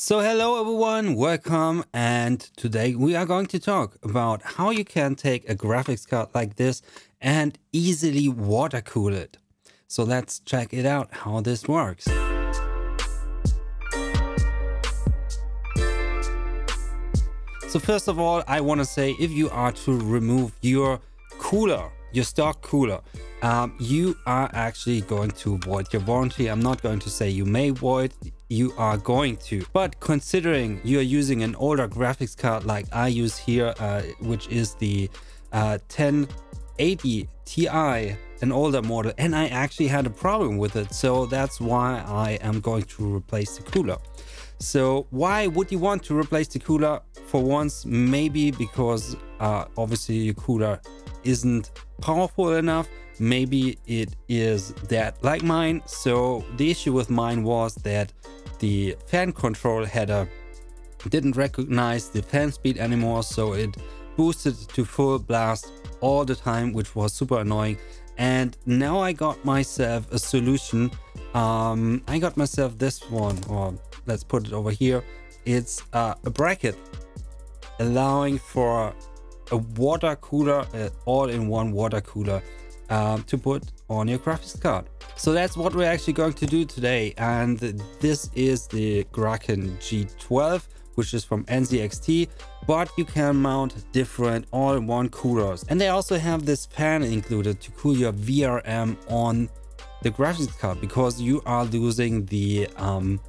So hello everyone, welcome and today we are going to talk about how you can take a graphics card like this and easily water cool it. So let's check it out how this works. So first of all, I want to say if you are to remove your cooler, your stock cooler, um, you are actually going to void your warranty. I'm not going to say you may void, you are going to. But considering you are using an older graphics card like I use here, uh, which is the uh, 1080 Ti, an older model, and I actually had a problem with it. So that's why I am going to replace the cooler. So why would you want to replace the cooler? For once, maybe because uh, obviously your cooler isn't powerful enough maybe it is that like mine so the issue with mine was that the fan control header didn't recognize the fan speed anymore, so it boosted to full blast all the time, which was super annoying. And now I got myself a solution. Um, I got myself this one, or let's put it over here. It's uh, a bracket allowing for a water cooler, uh, all-in-one water cooler um, to put on your graphics card. So that's what we're actually going to do today. And this is the Kraken G12, which is from NZXT, but you can mount different all-in-one coolers. And they also have this fan included to cool your VRM on the graphics card because you are losing the um,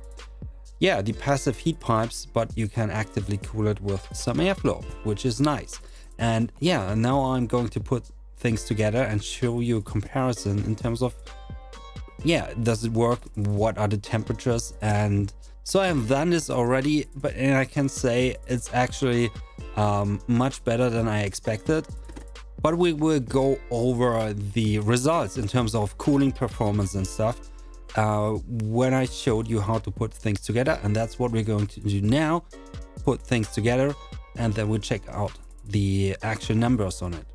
yeah, the passive heat pipes, but you can actively cool it with some airflow, which is nice. And yeah, now I'm going to put things together and show you a comparison in terms of yeah does it work? What are the temperatures? And so i have done this already but and i can say it's actually um, much better than i expected. But we will go over the results in terms of cooling performance and stuff uh, when i showed you how to put things together. And that's what we're going to do now. Put things together and then we'll check out the actual numbers on it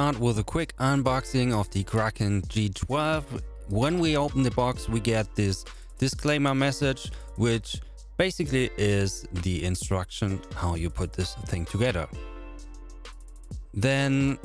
start with a quick unboxing of the Kraken G12. When we open the box, we get this disclaimer message, which basically is the instruction how you put this thing together. Then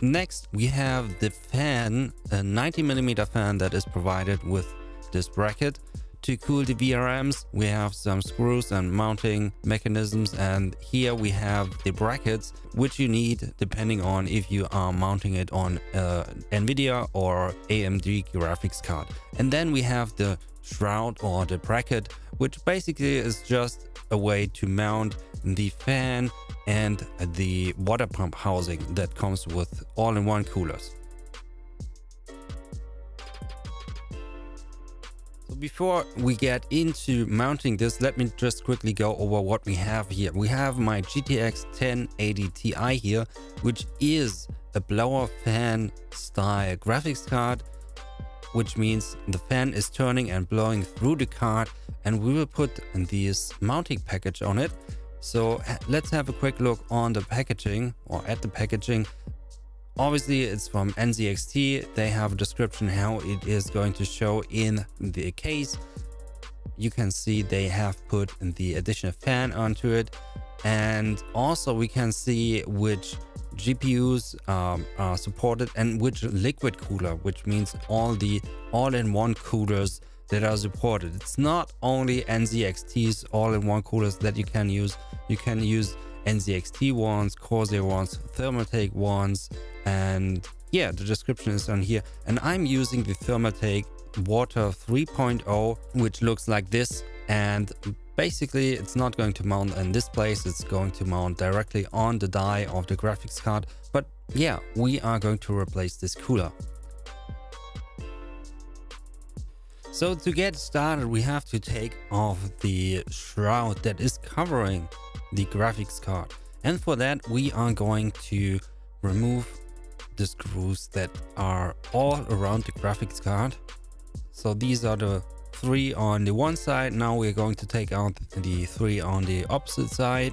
next we have the fan, a 90 millimeter fan that is provided with this bracket. To cool the VRMs, we have some screws and mounting mechanisms and here we have the brackets which you need depending on if you are mounting it on uh, NVIDIA or AMD graphics card. And then we have the shroud or the bracket which basically is just a way to mount the fan and the water pump housing that comes with all-in-one coolers. Before we get into mounting this, let me just quickly go over what we have here. We have my GTX 1080 Ti here, which is a blower fan style graphics card, which means the fan is turning and blowing through the card and we will put this mounting package on it. So let's have a quick look on the packaging or at the packaging. Obviously, it's from NZXT. They have a description how it is going to show in the case. You can see they have put the additional fan onto it. And also we can see which GPUs um, are supported and which liquid cooler, which means all the all-in-one coolers that are supported. It's not only NZXT's all-in-one coolers that you can use. You can use NZXT ones, Corsair ones, Thermaltake ones, and yeah, the description is on here. And I'm using the Thermaltake Water 3.0, which looks like this. And basically it's not going to mount in this place. It's going to mount directly on the die of the graphics card. But yeah, we are going to replace this cooler. So to get started, we have to take off the shroud that is covering the graphics card. And for that, we are going to remove the screws that are all around the graphics card. So these are the three on the one side. Now we're going to take out the three on the opposite side.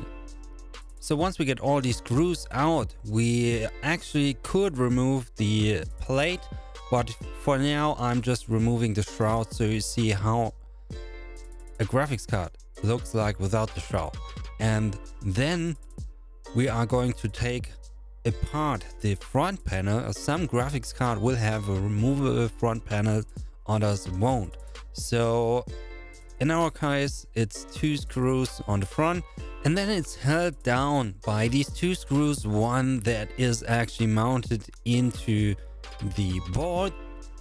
So once we get all these screws out, we actually could remove the plate, But for now, I'm just removing the shroud so you see how a graphics card looks like without the shroud. And then we are going to take apart the front panel. Uh, some graphics card will have a removable front panel, others won't. So in our case, it's two screws on the front and then it's held down by these two screws, one that is actually mounted into the board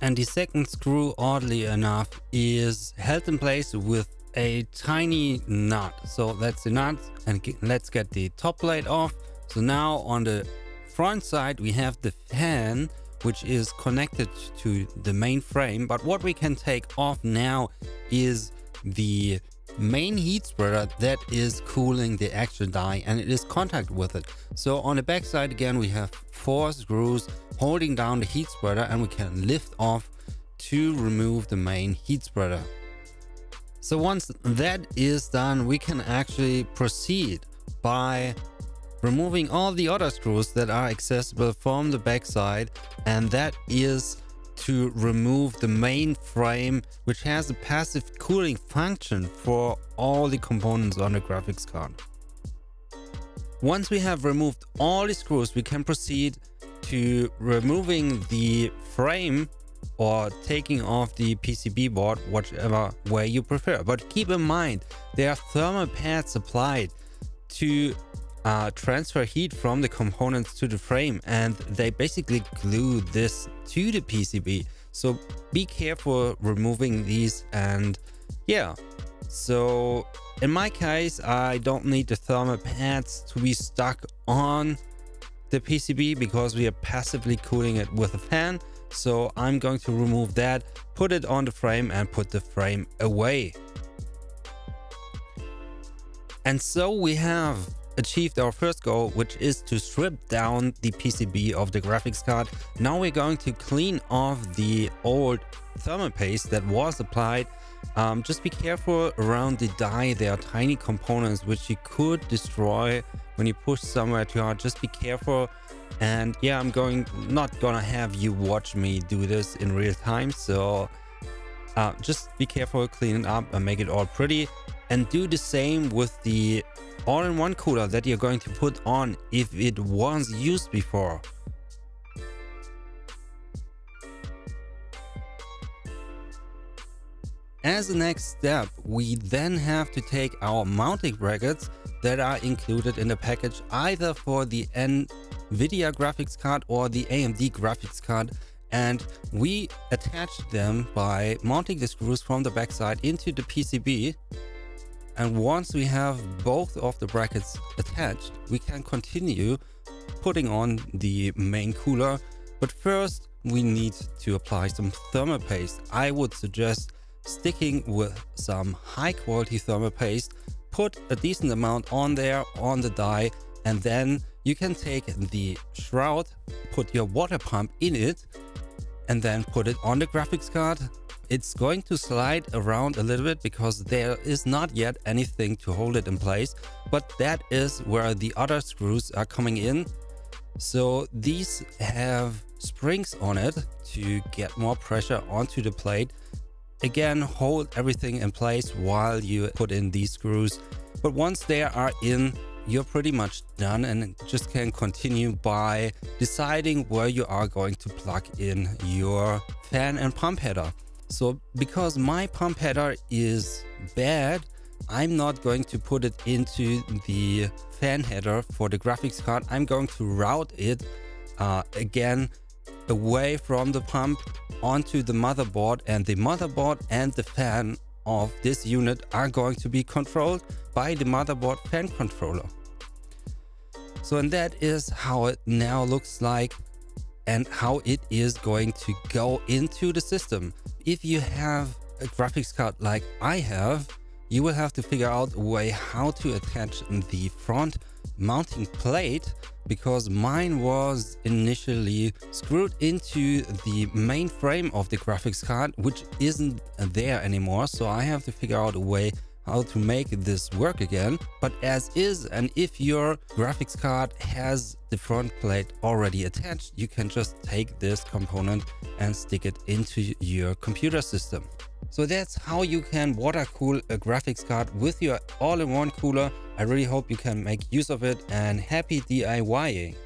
and the second screw, oddly enough, is held in place with a tiny nut. So that's the nut and let's get the top plate off. So now on the front side we have the fan which is connected to the main frame. But what we can take off now is the main heat spreader that is cooling the actual die and it is contact with it. So on the back side again we have four screws holding down the heat spreader and we can lift off to remove the main heat spreader. So once that is done, we can actually proceed by removing all the other screws that are accessible from the backside and that is to remove the main frame which has a passive cooling function for all the components on the graphics card. Once we have removed all the screws we can proceed to removing the frame or taking off the PCB board, whichever way you prefer. But keep in mind, there are thermal pads applied to uh, transfer heat from the components to the frame and they basically glue this to the PCB. So be careful removing these and yeah. So in my case, I don't need the thermal pads to be stuck on the PCB because we are passively cooling it with a fan. So I'm going to remove that, put it on the frame and put the frame away. And so we have achieved our first goal, which is to strip down the PCB of the graphics card. Now we're going to clean off the old thermal paste that was applied. Um, just be careful around the die. There are tiny components which you could destroy when you push somewhere too hard. Just be careful. And yeah, I'm going not gonna have you watch me do this in real time. So uh, just be careful, clean it up and make it all pretty. And do the same with the all-in-one cooler that you're going to put on if it was used before. As a next step, we then have to take our mounting brackets that are included in the package either for the NVIDIA graphics card or the AMD graphics card and we attach them by mounting the screws from the backside into the PCB and once we have both of the brackets attached, we can continue putting on the main cooler. But first, we need to apply some thermal paste. I would suggest sticking with some high quality thermal paste. Put a decent amount on there on the die and then you can take the shroud, put your water pump in it and then put it on the graphics card it's going to slide around a little bit because there is not yet anything to hold it in place, but that is where the other screws are coming in. So these have springs on it to get more pressure onto the plate. Again, hold everything in place while you put in these screws. But once they are in, you're pretty much done and just can continue by deciding where you are going to plug in your fan and pump header. So because my pump header is bad, I'm not going to put it into the fan header for the graphics card. I'm going to route it uh, again away from the pump onto the motherboard and the motherboard and the fan of this unit are going to be controlled by the motherboard fan controller. So and that is how it now looks like and how it is going to go into the system. If you have a graphics card like I have, you will have to figure out a way how to attach the front mounting plate because mine was initially screwed into the main frame of the graphics card which isn't there anymore so I have to figure out a way how to make this work again. But as is, and if your graphics card has the front plate already attached, you can just take this component and stick it into your computer system. So that's how you can water cool a graphics card with your all-in-one cooler. I really hope you can make use of it and happy DIYing.